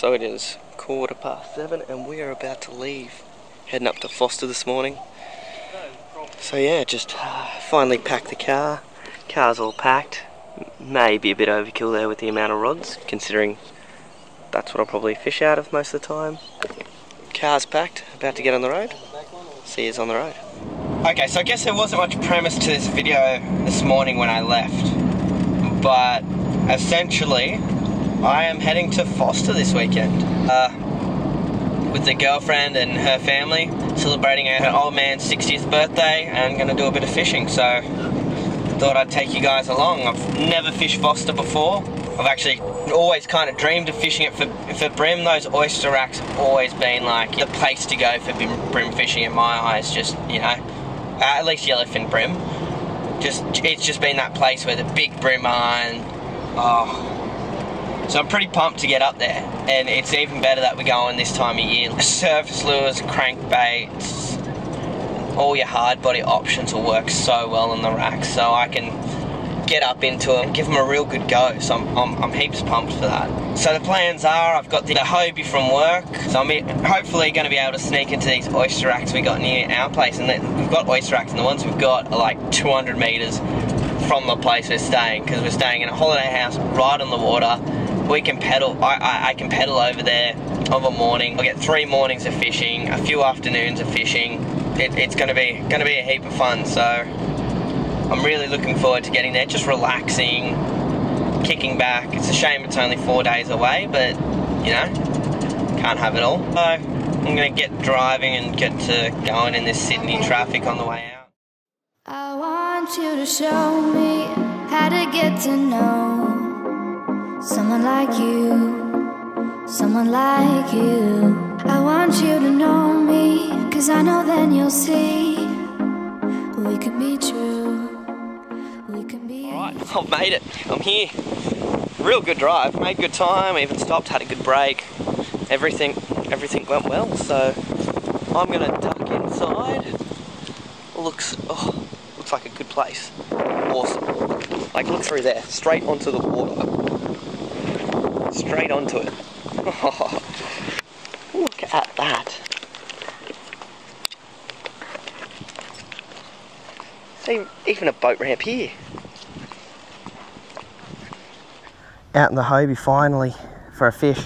So it is quarter past seven and we are about to leave. Heading up to Forster this morning. So yeah, just uh, finally packed the car. Car's all packed. Maybe a bit overkill there with the amount of rods, considering that's what I'll probably fish out of most of the time. Car's packed, about to get on the road. See you on the road. Okay, so I guess there wasn't much premise to this video this morning when I left. But essentially, I am heading to Forster this weekend. Uh, with the girlfriend and her family, celebrating her old man's 60th birthday and gonna do a bit of fishing. So I thought I'd take you guys along. I've never fished Forster before. I've actually always kind of dreamed of fishing it for, for bream. Those oyster racks have always been like the place to go for bream fishing in my eyes. Just, you know, at least yellowfin bream. Just, it's just been that place where the big bream are and, oh, so I'm pretty pumped to get up there, and it's even better that we're going this time of year. Surface lures, crankbaits, all your hard body options will work so well in the rack, so I can get up into them and give them a real good go. So I'm, I'm, I'm heaps pumped for that. So the plans are I've got the, the Hobie from work, so I'm hopefully going to be able to sneak into these oyster racks we got near our place, and we've got oyster racks, and the ones we've got are like 200 metres from the place we're staying because we're staying in a holiday house right on the water we can pedal. I, I, I, can pedal over there of a morning. I'll get three mornings of fishing, a few afternoons of fishing. It, it's to be to be a heap of fun. So I'm really looking forward to getting there, just relaxing, kicking back. It's a shame it's only four days away, but you know, can't have it all. So I'm to get driving and get to going in this Sydney traffic on the way out. I want you to show me how to get to know Someone like you, someone like you. I want you to know me, cause I know then you'll see. We could be true, we can be. Alright, I've made it. I'm here. Real good drive, made good time, even stopped, had a good break. Everything, everything went well, so I'm gonna duck inside. Looks, oh, looks like a good place. Awesome. Like look through there, straight onto the water straight onto it. Oh, look at that. See, even a boat ramp here. Out in the Hobie finally for a fish.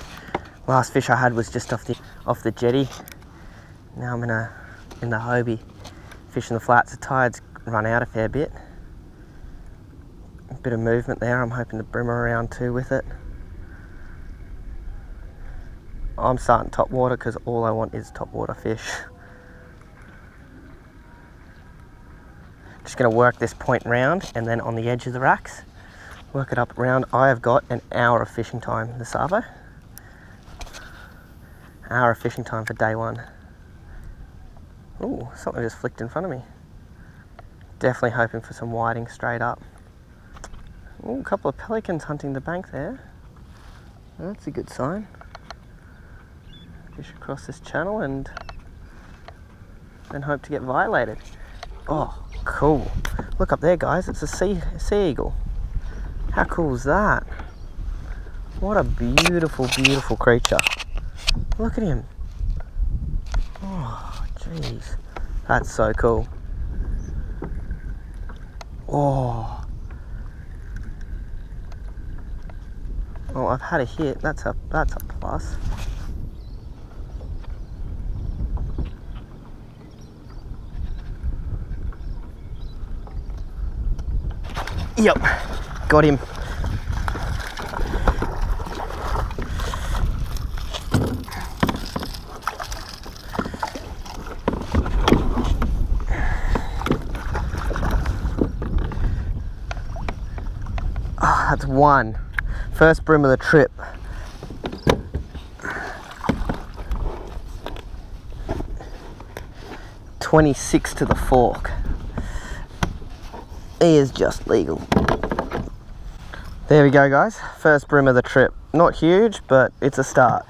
Last fish I had was just off the off the jetty. Now I'm in a in the Hobie fishing the flats. The tide's run out a fair bit. A bit of movement there. I'm hoping to bream around too with it. I'm starting top water because all I want is top water fish. Just going to work this point round and then on the edge of the racks, work it up round. I have got an hour of fishing time this Arvo. Hour of fishing time for day one. Ooh, something just flicked in front of me. Definitely hoping for some whiting straight up. Ooh, a couple of pelicans hunting the bank there. That's a good sign fish across this channel and then hope to get violated. Oh, cool. Look up there, guys. It's a sea, sea eagle. How cool is that? What a beautiful, beautiful creature. Look at him. Oh, jeez. That's so cool. Oh. Oh, I've had a hit. That's a that's a plus. Yep, got him. Oh, that's one. First bream of the trip. Twenty-six to the fork is just legal. There we go guys, first bream of the trip. Not huge, but it's a start.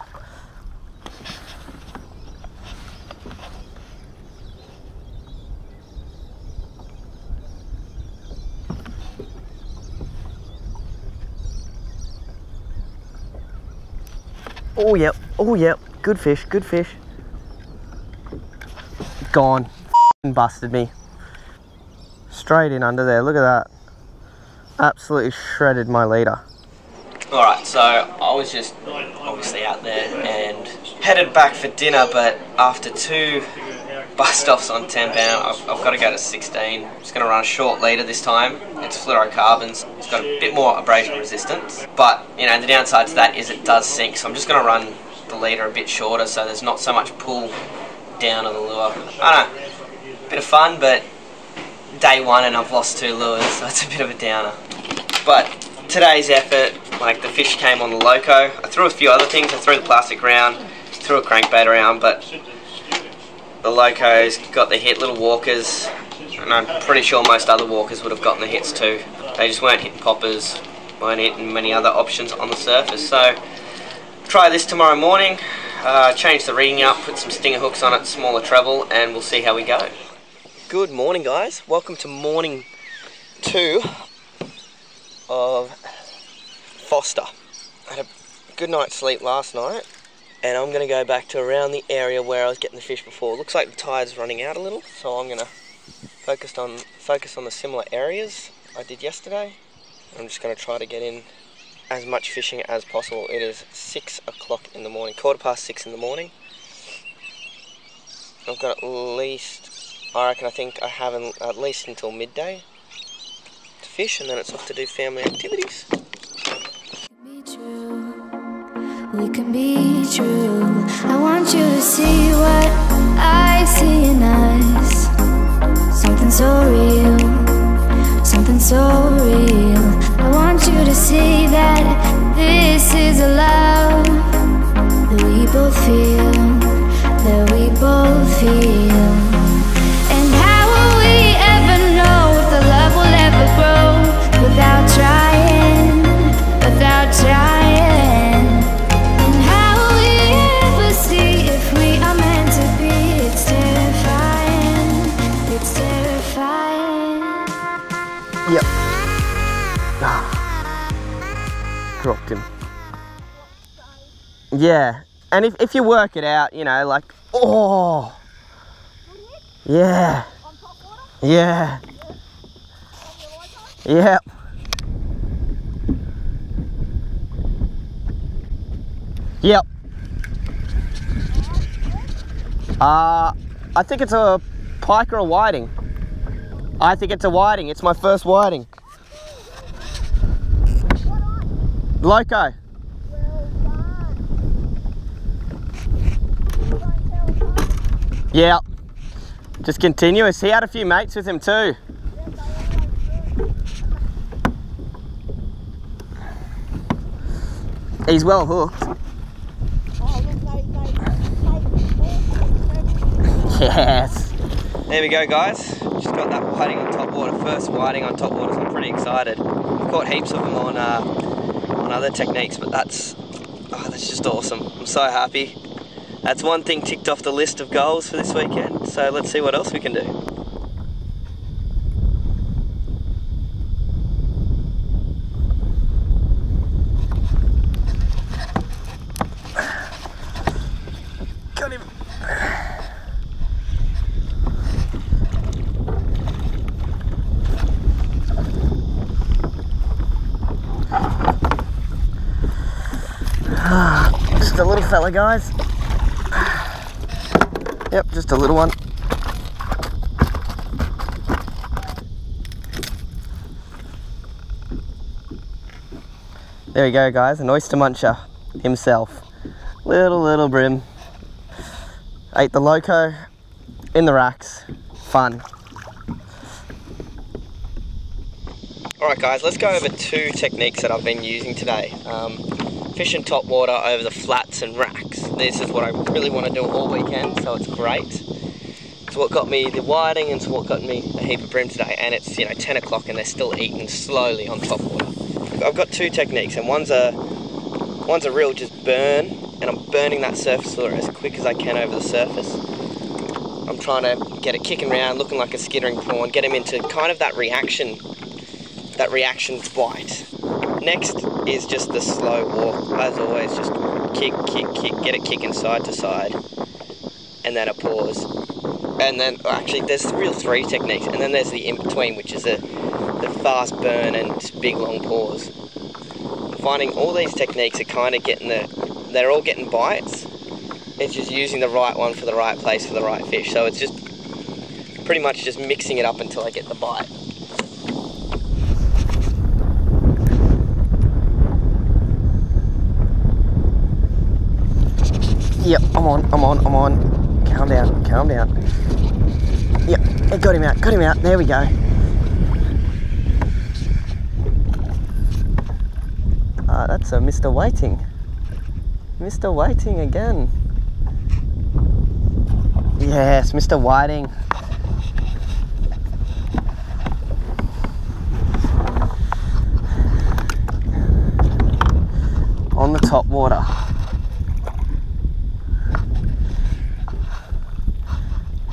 Oh, yep. Oh, yep. Good fish, good fish. Gone. busted me. Straight in under there. Look at that. Absolutely shredded my leader. Alright, so I was just obviously out there and headed back for dinner, but after two bust offs on 10 pound, I've, I've got to go to 16. I'm just going to run a short leader this time. It's fluorocarbons. It's got a bit more abrasion resistance, but you know the downside to that is it does sink. So I'm just going to run the leader a bit shorter, so there's not so much pull down on the lure. I don't know, bit of fun, but day one and I've lost two lures, so it's a bit of a downer. But today's effort, like the fish came on the loco. I threw a few other things. I threw the plastic around, threw a crankbait around, but the locos got the hit, little walkers, and I'm pretty sure most other walkers would have gotten the hits too. They just weren't hitting poppers, weren't hitting many other options on the surface. So try this tomorrow morning, uh, change the rigging up, put some stinger hooks on it, smaller treble, and we'll see how we go. Good morning guys, welcome to morning two of Forster. I had a good night's sleep last night and I'm going to go back to around the area where I was getting the fish before. Looks like the tide's running out a little, so I'm going to focus on focus on the similar areas I did yesterday. I'm just going to try to get in as much fishing as possible. It is six o'clock in the morning, quarter past six in the morning. I've got at least, I reckon, I think I have at least until midday to fish, and then it's off to do family activities. We can be true. I want you to see what I see in us. Something so real, something so real. I want you to see that this is a love that we both feel, Yeah, and if, if you work it out, you know, like, oh, yeah, yeah, yeah. Yep. Uh, I think it's a pike or a whiting. I think it's a whiting. It's my first whiting. Loco. Yeah. Just continuous. He had a few mates with him too. He's well hooked. Yes. There we go guys. Just got that whiting on top water. First whiting on top water. So I'm pretty excited. Caught heaps of them on uh, on other techniques, but that's, oh, that's just awesome. I'm so happy. That's one thing ticked off the list of goals for this weekend, so let's see what else we can do. just a little fella, guys. Yep, just a little one. There we go, guys, an oyster muncher himself. Little, little bream. Ate the loco in the racks. Fun. Alright guys, let's go over two techniques that I've been using today. Um, fishing top water over the flats and racks. This is what I really want to do all weekend, so it's great. It's what got me the whiting and it's what got me a heap of bream today. And it's, you know, 10 o'clock and they're still eating slowly on top water. I've got two techniques and one's a, one's a real just burn and I'm burning that surface lure as quick as I can over the surface. I'm trying to get it kicking around, looking like a skittering prawn, get him into kind of that reaction, that reaction bite. Next is just the slow walk, as always, just kick, kick, kick, get it kicking side to side, and then a pause. And then, actually, there's real three techniques, and then there's the in between, which is a, the fast burn and big long pause. I'm finding all these techniques are kind of getting the, they're all getting bites. It's just using the right one for the right place for the right fish. So it's just pretty much just mixing it up until I get the bite. Yep, I'm on, I'm on, I'm on. Calm down, calm down. Yep, I got him out, got him out. There we go. Ah, that's a Mr. Whiting. Mr. Whiting again. Yes, Mr. Whiting. On the top water.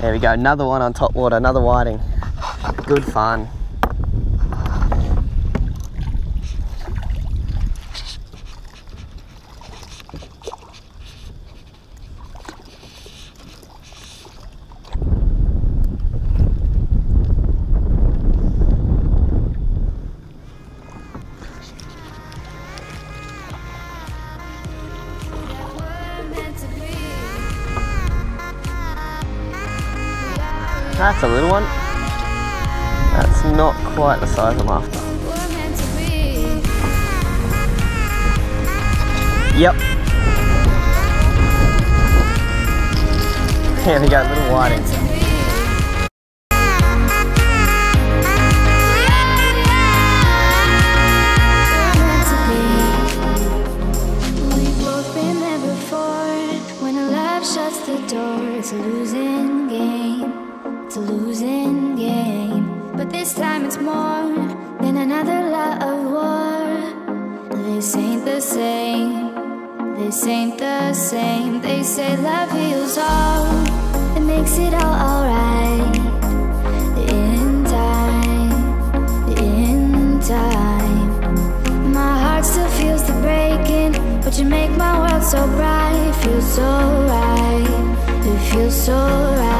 There we go, another one on top water, another whiting. Good fun. That's a little one. That's not quite the size I'm after. Yep. There we go, little whiting. This ain't the same. They say love heals all It makes it all alright. In time In time. My heart still feels the breaking But you make my world so bright. It feels so right. It feels so right.